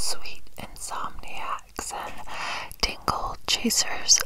sweet insomniacs and tingle chasers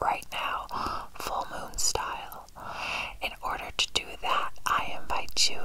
right now, full moon style. In order to do that, I invite you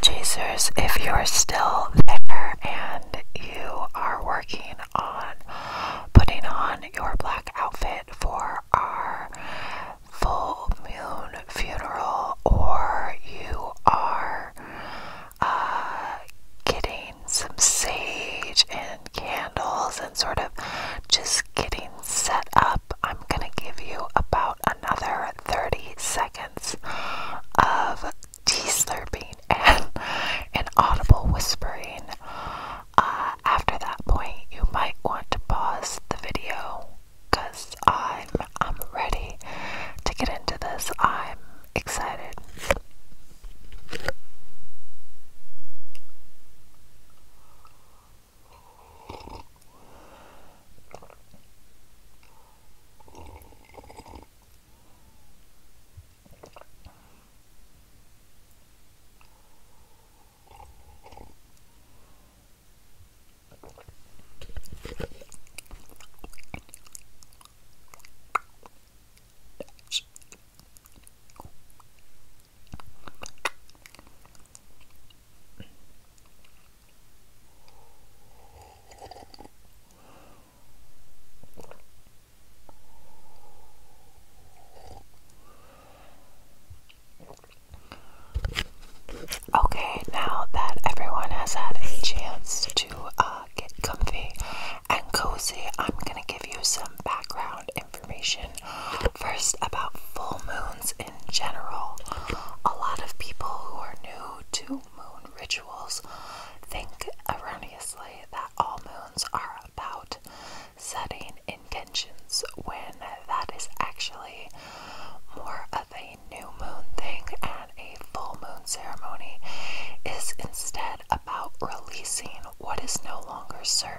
chasers, if you're still there and you are working. seen what is no longer served.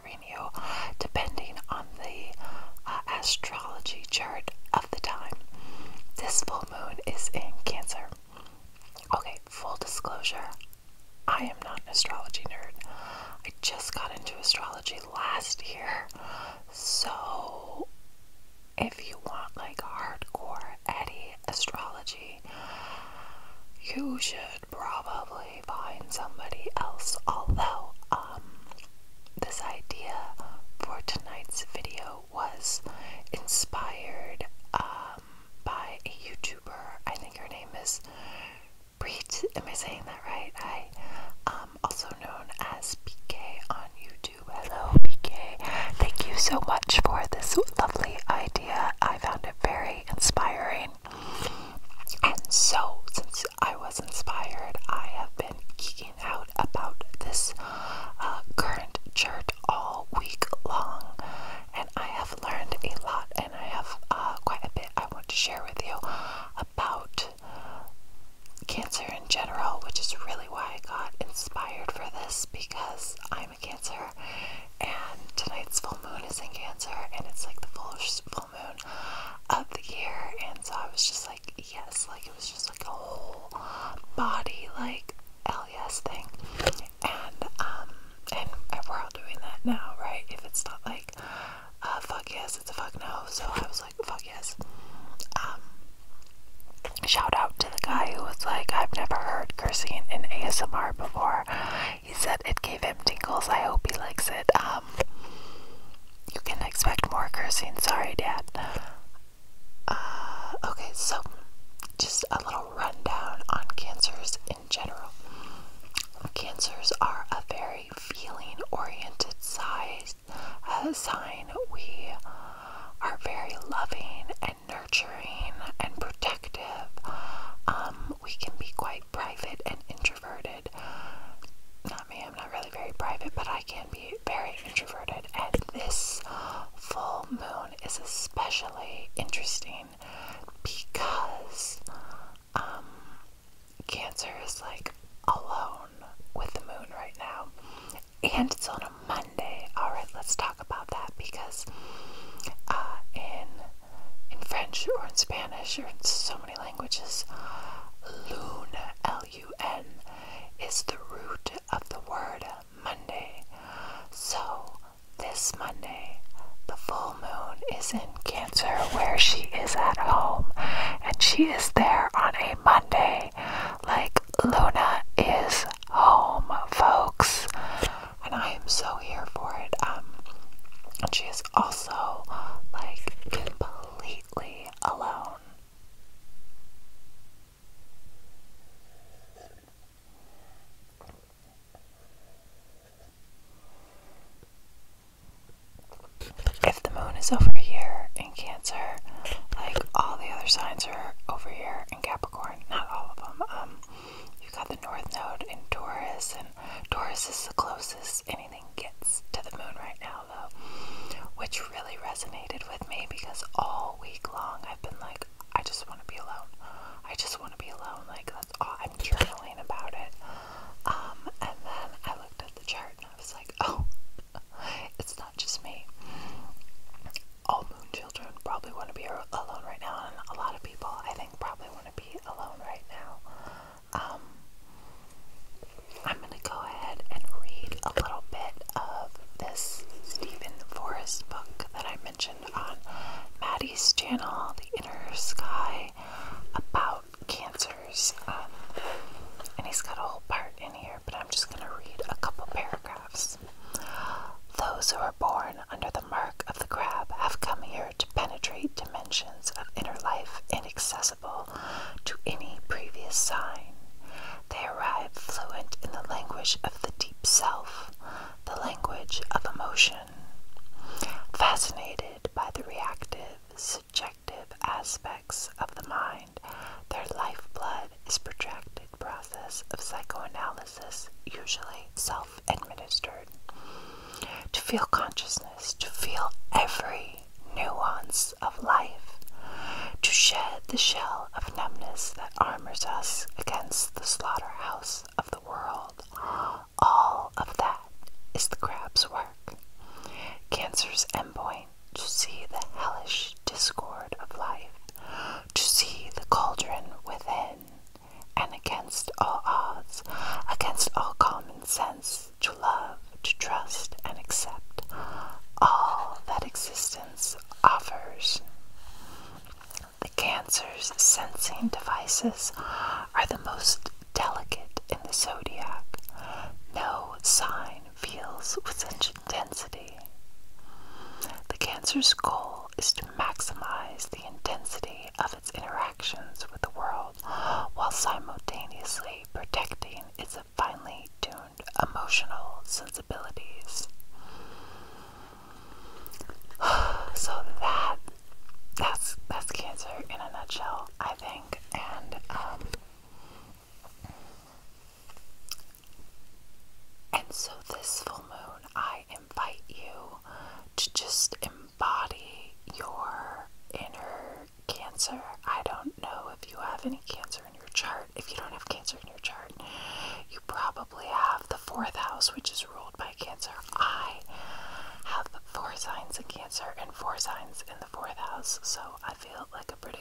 So I feel like a pretty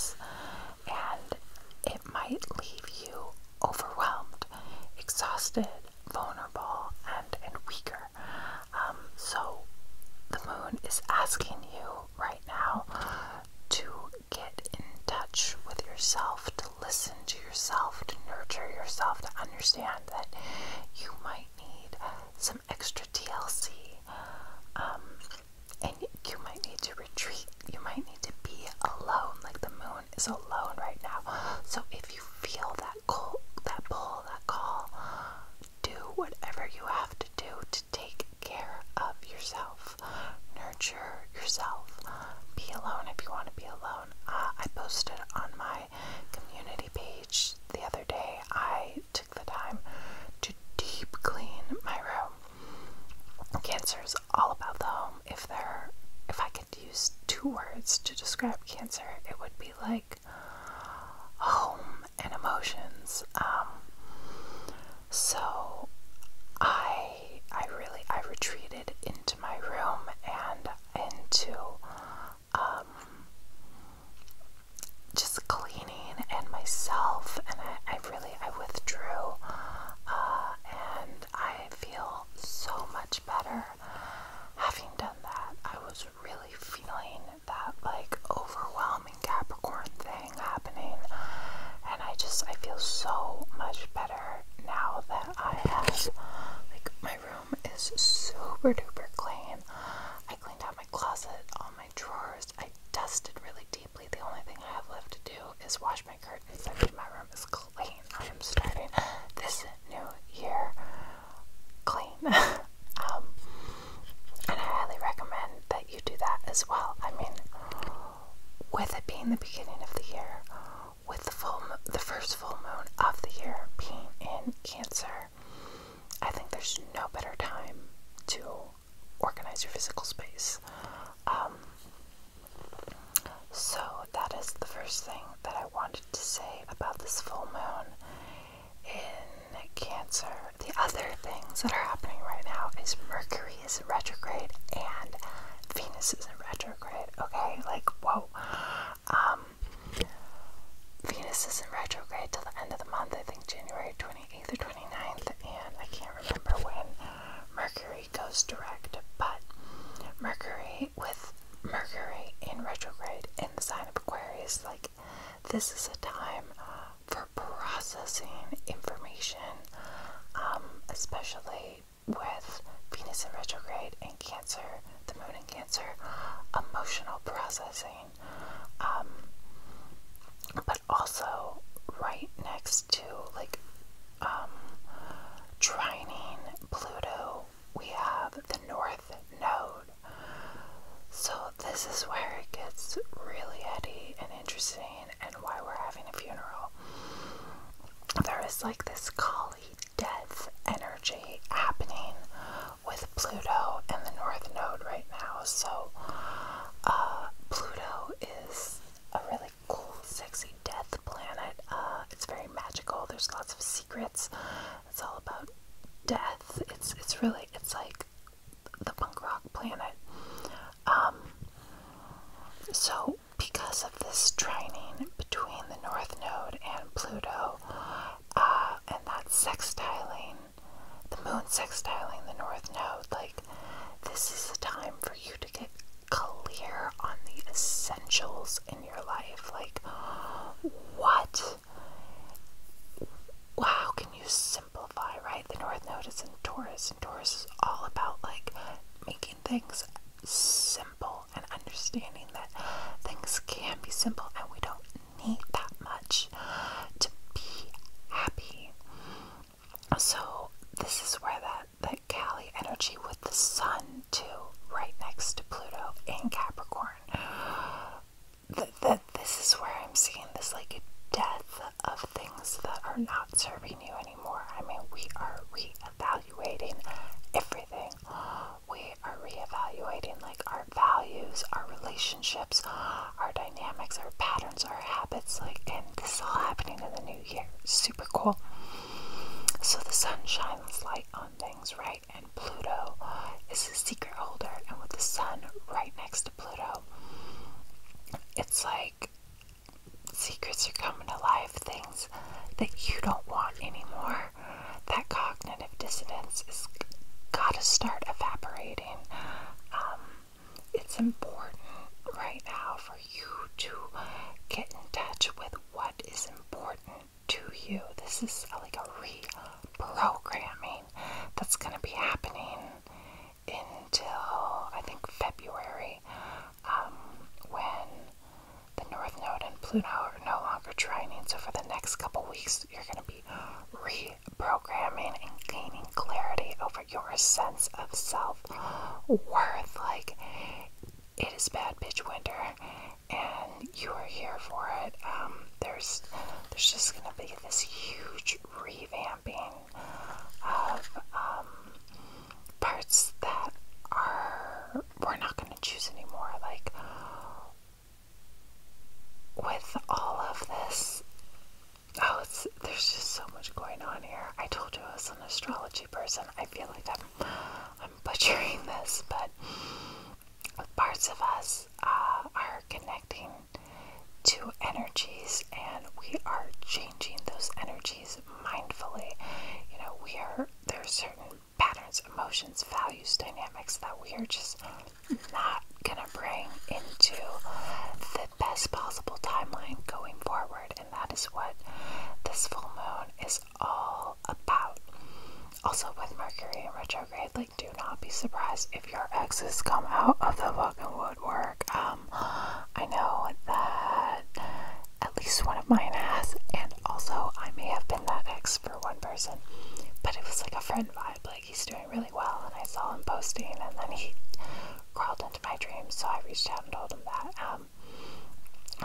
focus, no better time to organize your physical space. Um, so that is the first thing that I wanted to say about this full moon in Cancer. The other things that are happening right now is Mercury is retrograde and Venus is in retrograde. Okay, like whoa. Um, Venus is in retrograde till the end of the month. I think January 28th or 29th, and I can't remember when Direct. But Mercury with Mercury in retrograde in the sign of Aquarius, like this is a time for processing information, um, especially with Venus in retrograde and Cancer, the moon in Cancer, emotional processing. Um, but also right next to like um, trining Pluto, we have the North Node. So this is where it gets really heady and interesting, and why we're having a funeral. There is like this Kali death energy happening with Pluto and the North Node right now. So, uh, Pluto is a really cool, sexy death planet. Uh, it's very magical. There's lots of secrets. It's all about death. It's it's really it's like the punk rock planet. Um, so because of this trining between the North Node and Pluto, uh, and that sextiling, the moon sextiling the North Node, like this is a time for you to get clear on the essentials in your life. Like, what? How can you simplify, right? The North Node is in Taurus, and Taurus is all about like making things simple and understanding that things can be simple emotions, values, dynamics that we are just not gonna bring into the best possible timeline going forward. And that is what this full moon is all about. Also, with Mercury in retrograde, like, do not be surprised if your exes come out of the fucking woodwork. Um, I know that at least one of mine has, and also I may have been that ex for one person but it was like a friend vibe, like he's doing really well, and I saw him posting, and then he crawled into my dreams, so I reached out and told him that. Um,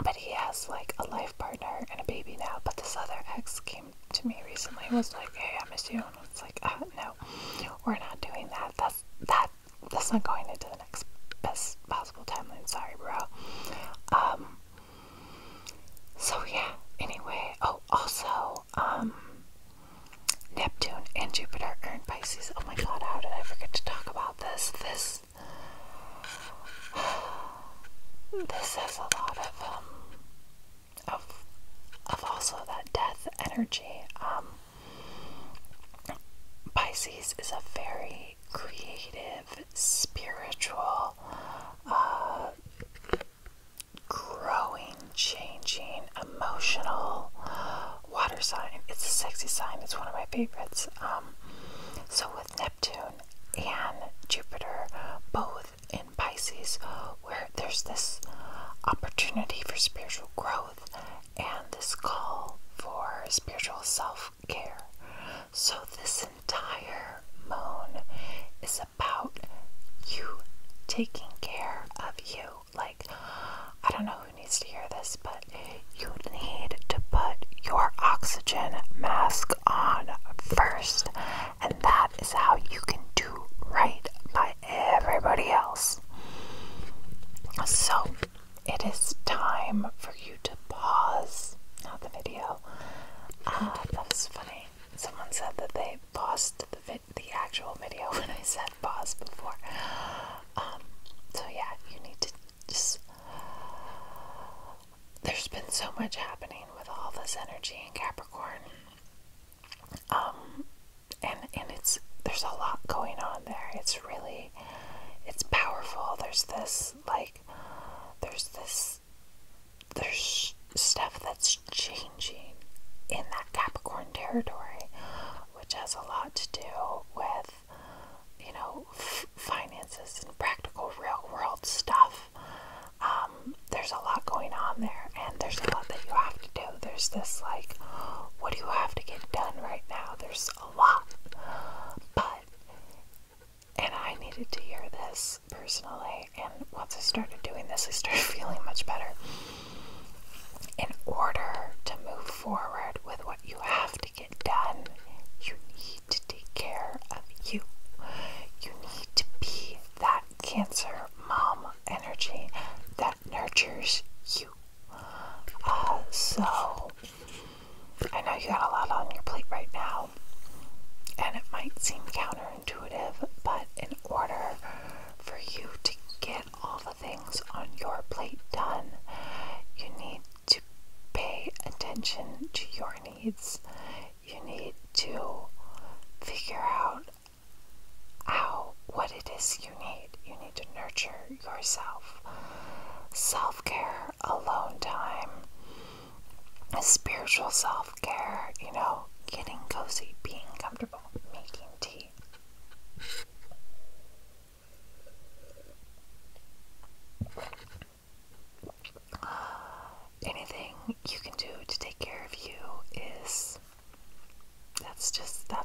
but he has like a life partner and a baby now. But this other ex came to me recently, was like, "Hey, I miss you," and it's like, uh, "No, we're not doing that. That's that. That's not going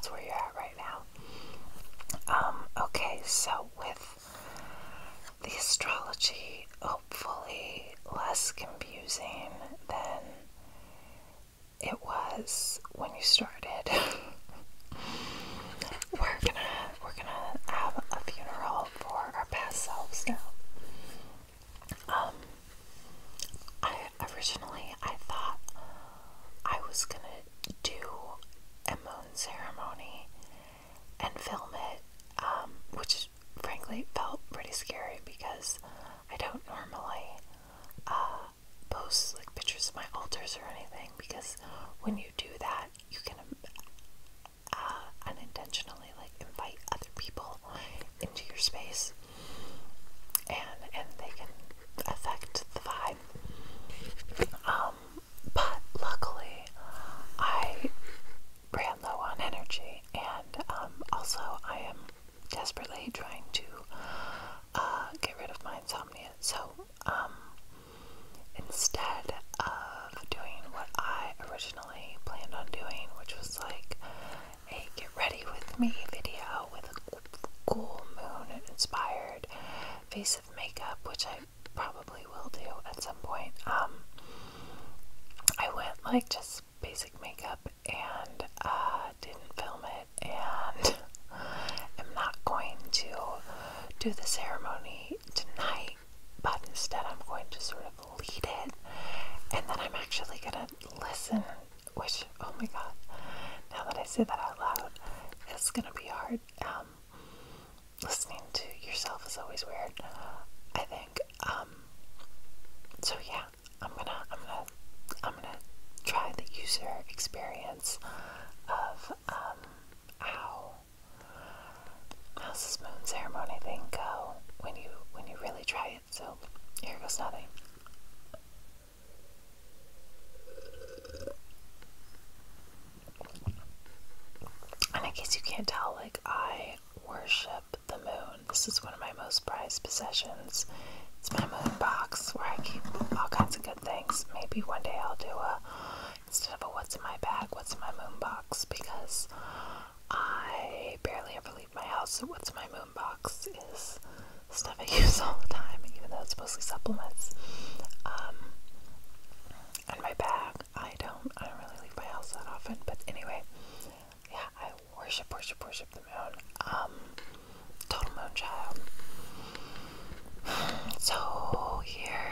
that's where you're at right now. Um, okay, so with the astrology, hopefully less confusing than it was when you started. We're gonna because I don't normally uh, post like pictures of my altars or anything because when you like to Here goes nothing. And in case you can't tell, like, I worship the moon. This is one of my most prized possessions. It's my moon box where I keep all kinds of good things. Maybe one day I'll do a, instead of a what's in my bag, what's in my moon box, because I barely ever leave my house, so what's in my moon box is stuff I use all the time it's mostly supplements. Um, and my bag, I don't, I don't really leave my house that often, but anyway, yeah, I worship, worship, worship the moon. Um, total moon child. So here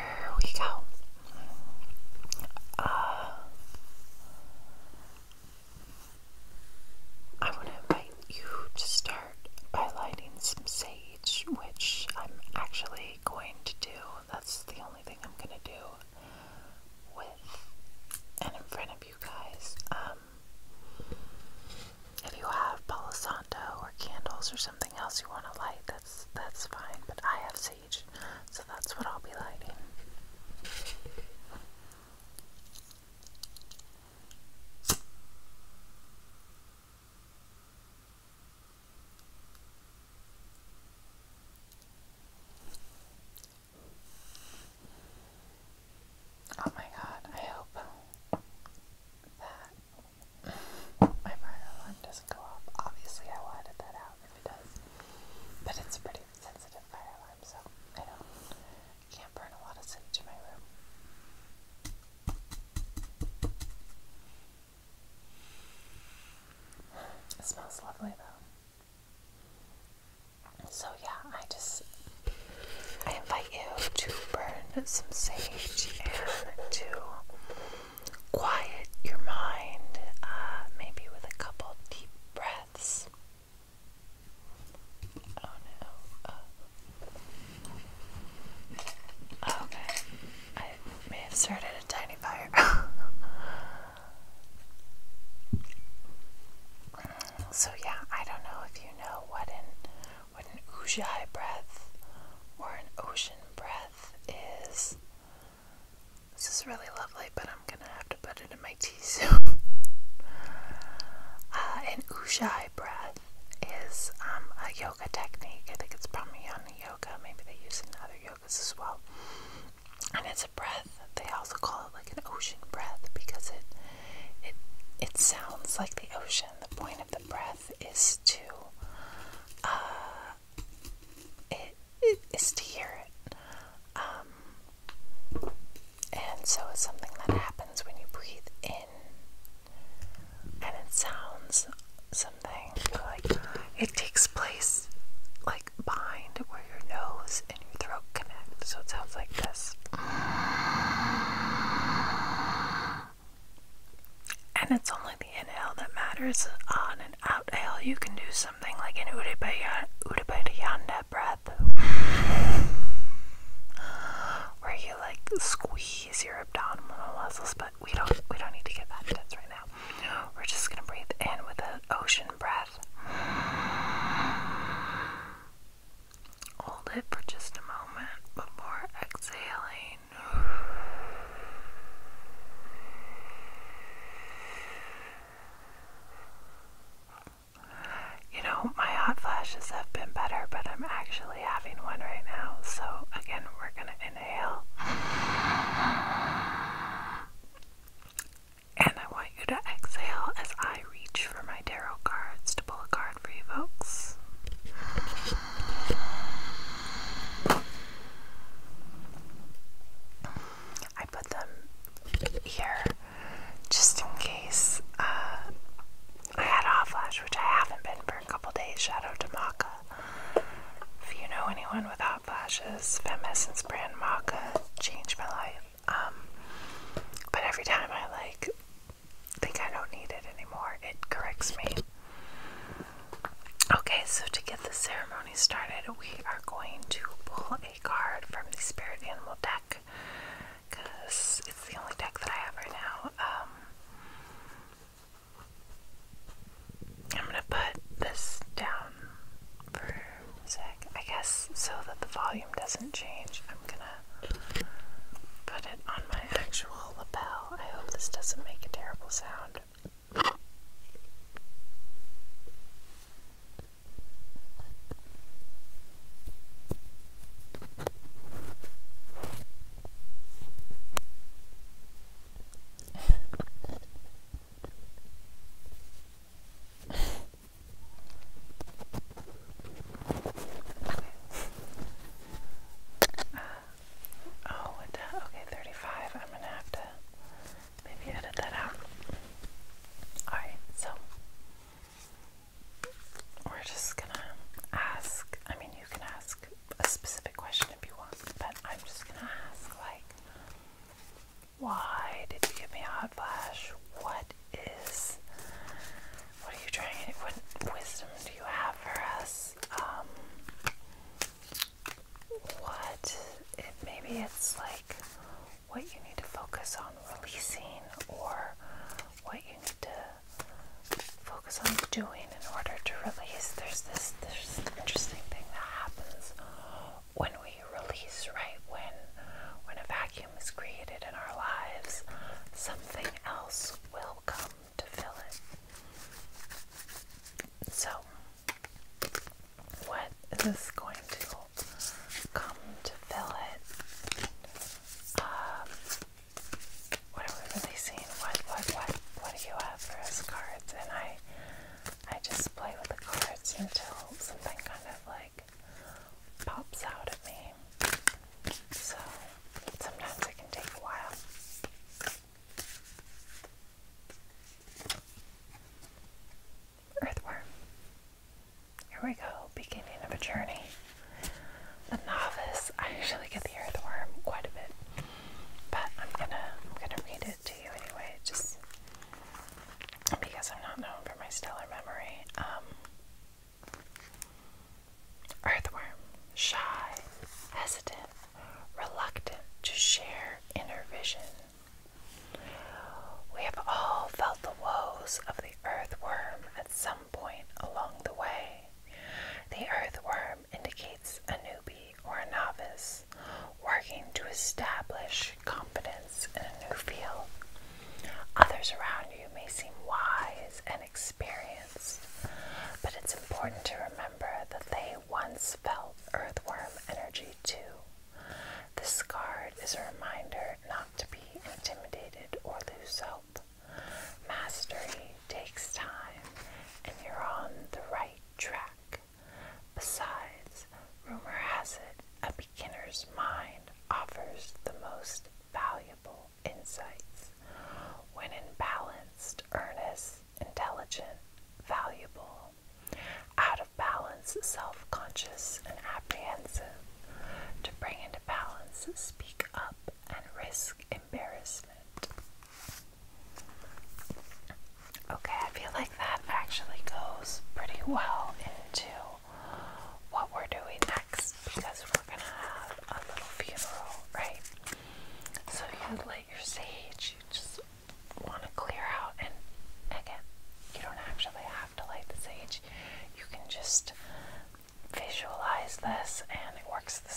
what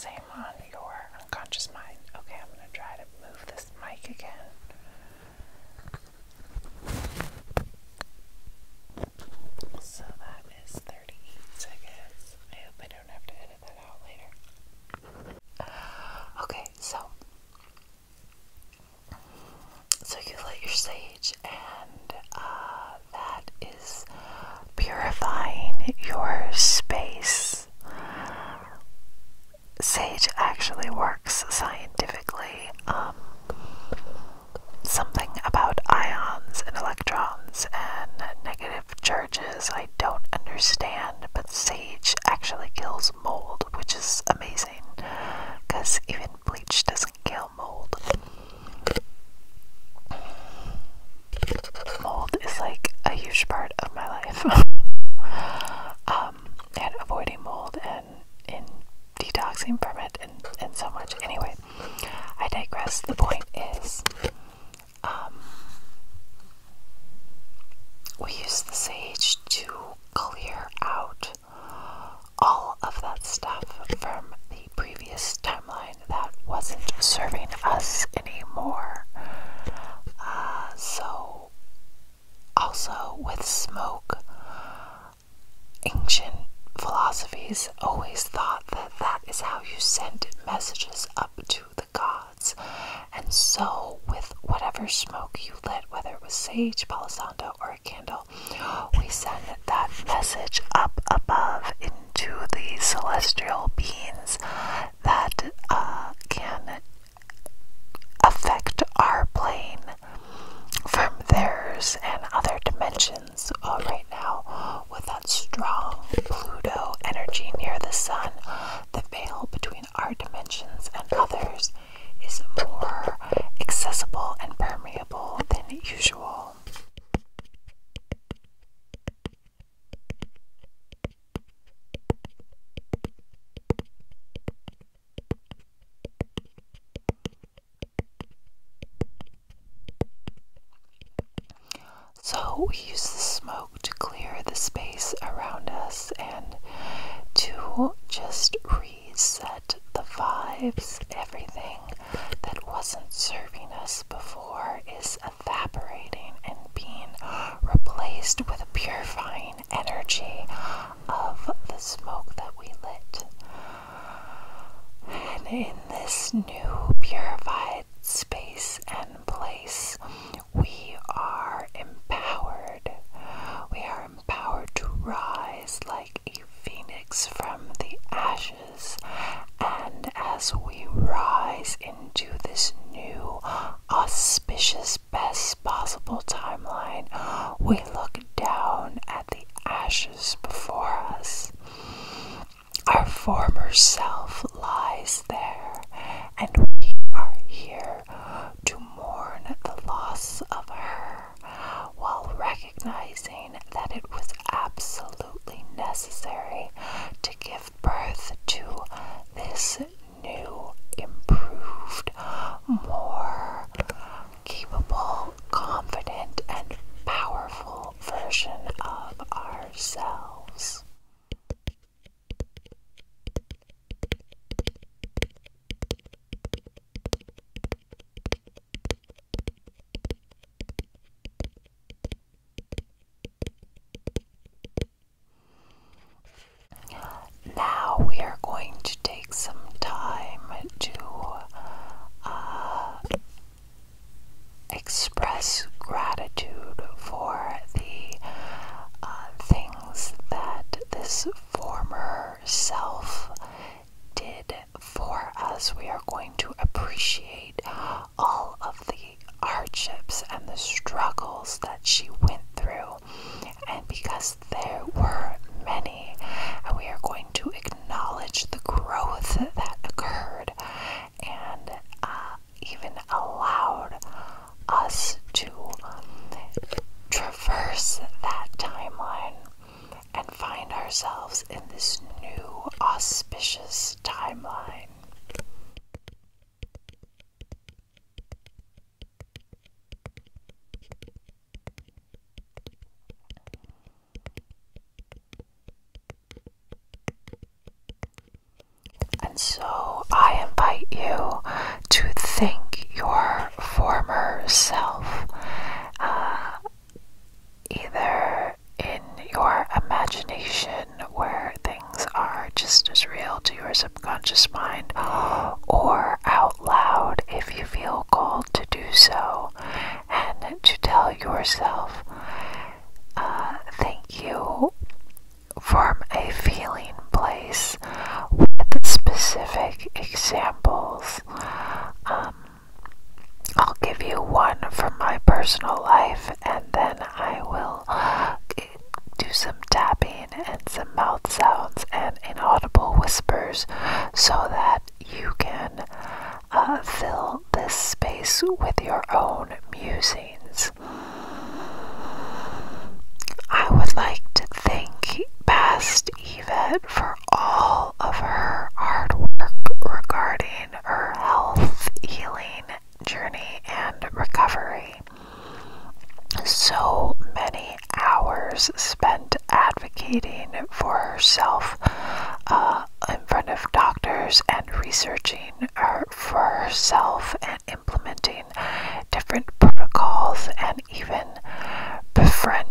same on your unconscious mind. Okay, I'm going to try to move this mic again. So that is 38 seconds. I hope I don't have to edit that out later. Okay, so so you light your sage, and uh, that is purifying your space. Sage actually works scientifically. Um, something about ions and electrons and negative charges I don't understand, but sage actually kills mold, which is amazing because even bleach doesn't kill mold. Mold is like a huge part of my life. um, and avoiding mold and in detoxing from it and, and so much. Anyway, I digress. The point is, um, we use the sage to clear out all of that stuff from the previous timeline that wasn't serving us anymore. Uh, so, also with smoke, ancient philosophies always thought that that is how you send messages up to the gods. And so, with whatever smoke you lit, whether it was sage, palo santo, or a candle, we send that message up above into the celestial beings that uh, can affect our plane from theirs and uh, right so many hours spent advocating for herself uh, in front of doctors and researching her for herself and implementing different protocols and even befriending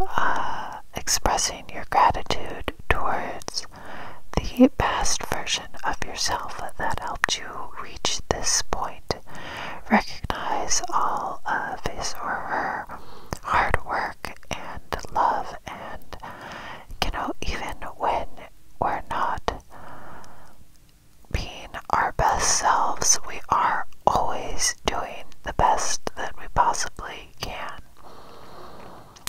Uh, expressing your gratitude towards the past version of yourself that helped you reach this point. Recognize all of his or her hard work and love, and you know, even when we're not being our best selves, we are always doing the best that we possibly can.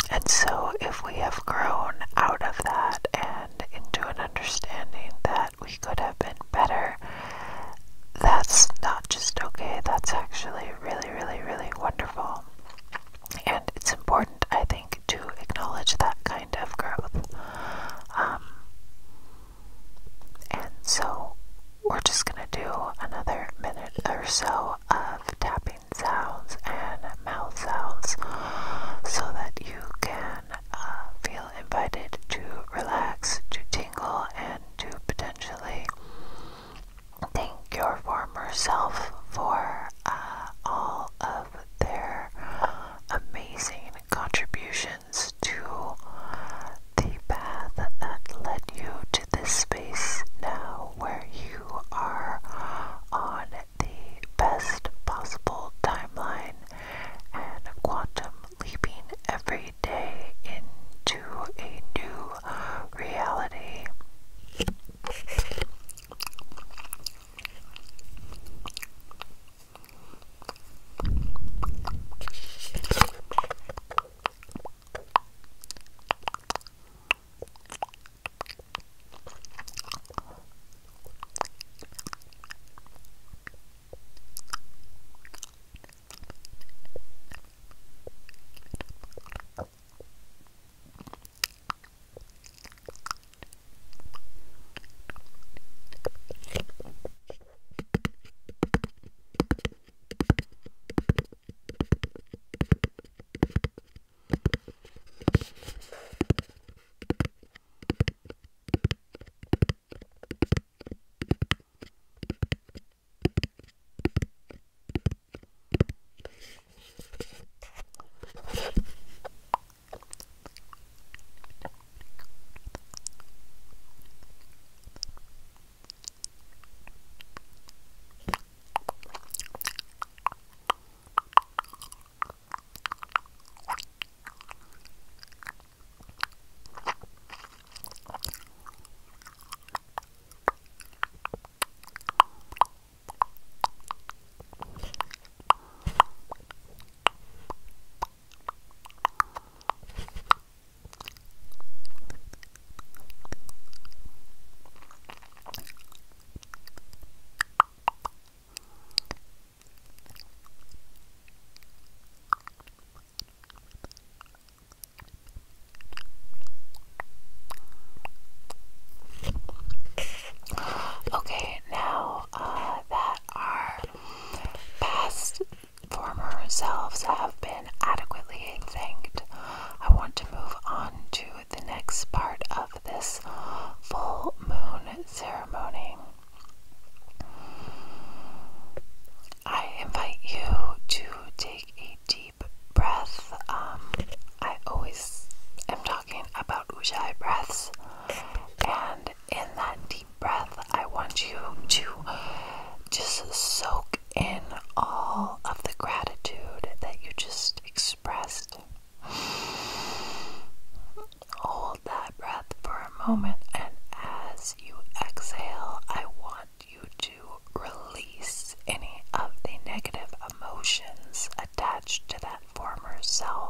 And so, if we have grown out of that and into an understanding that we could have been better, that's not just okay, that's actually really, really, really wonderful. And it's important, I think, to acknowledge that kind of growth. Um, and so, we're just going to do another minute or so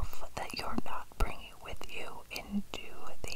yourself that you're not bringing with you into the.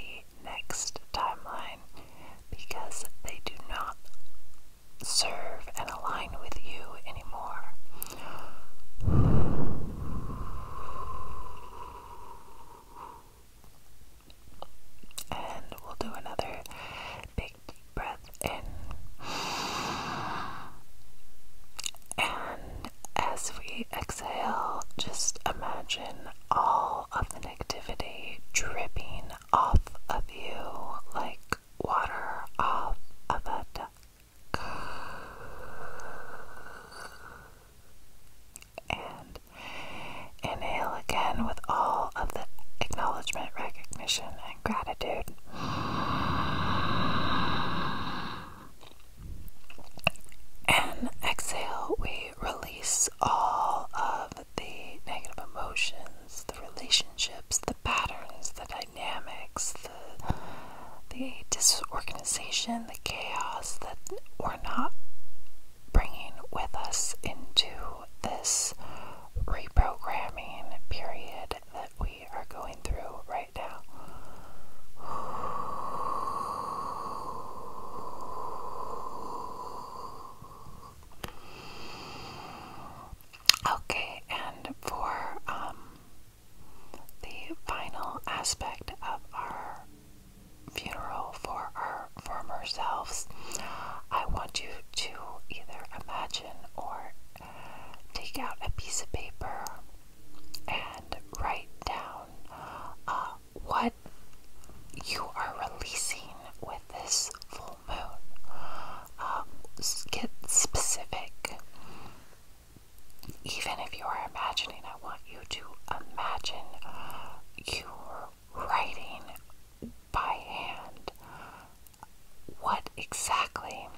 Exactly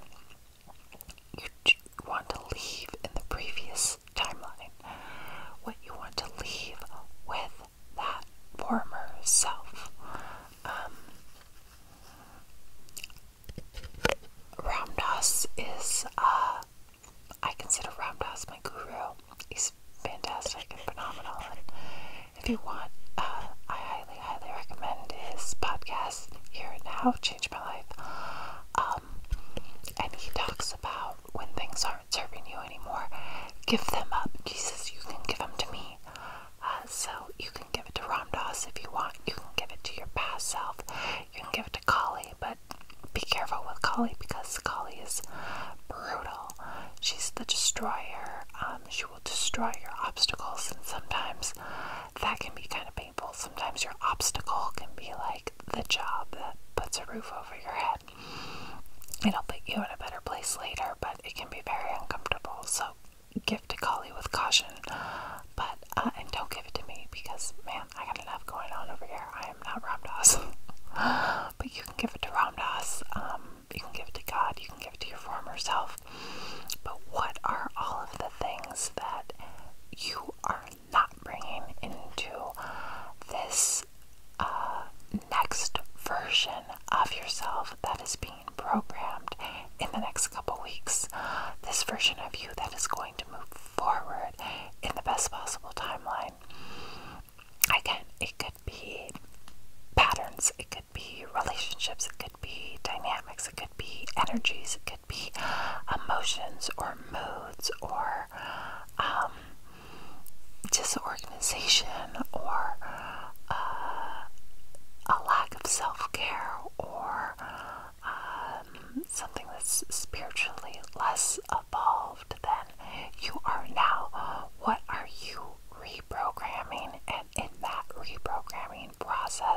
you want to leave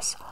process,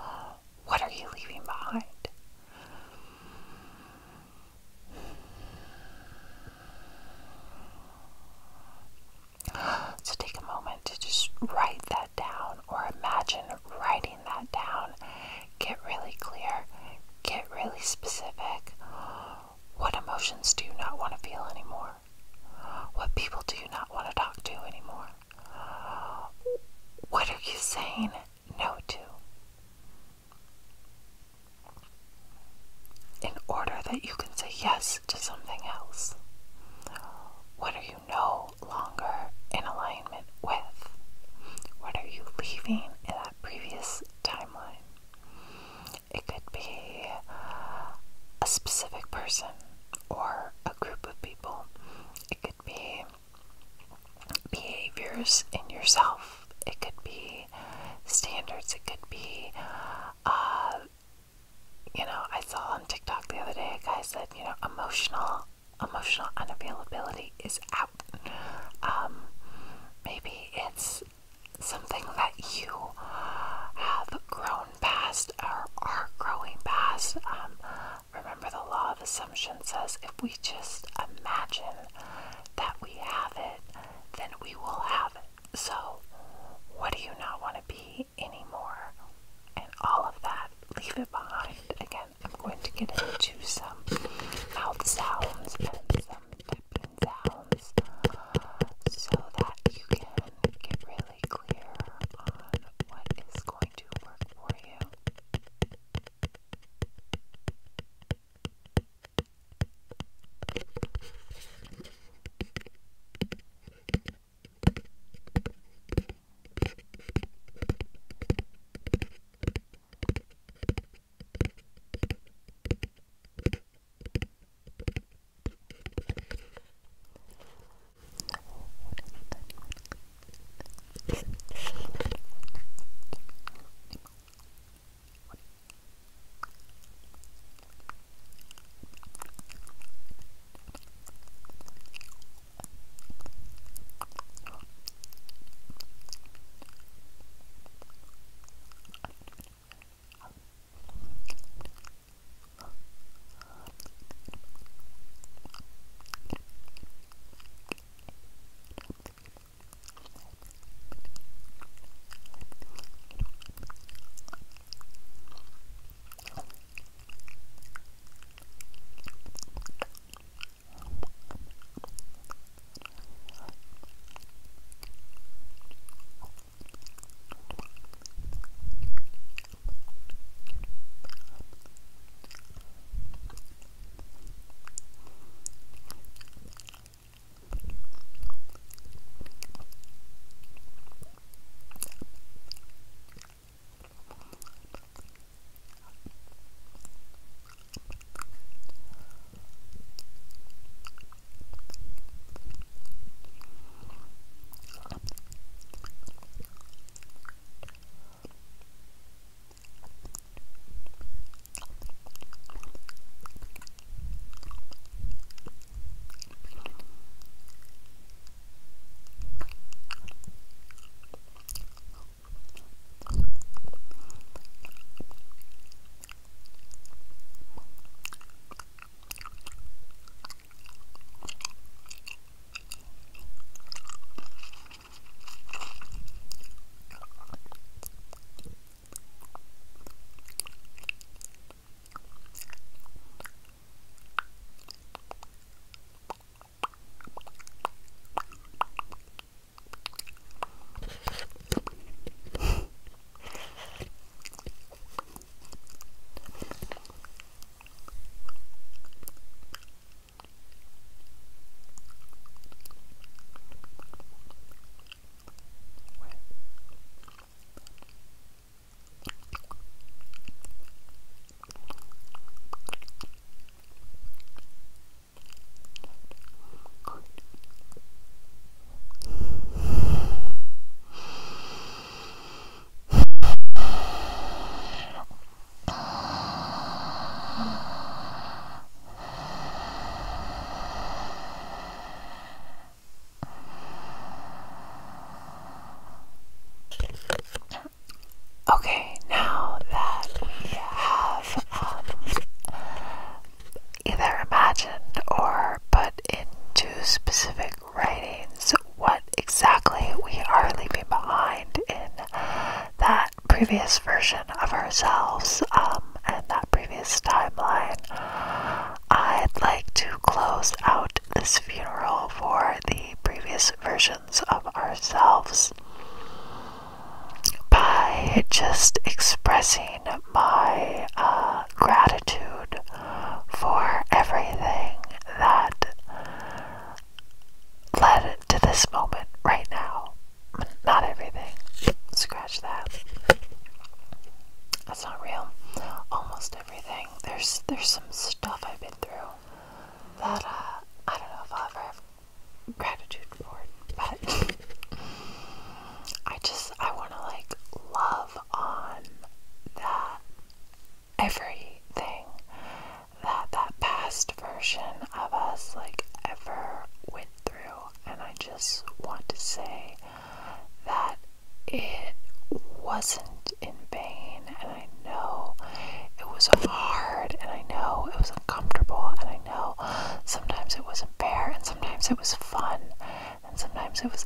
sometimes it was fun and sometimes it was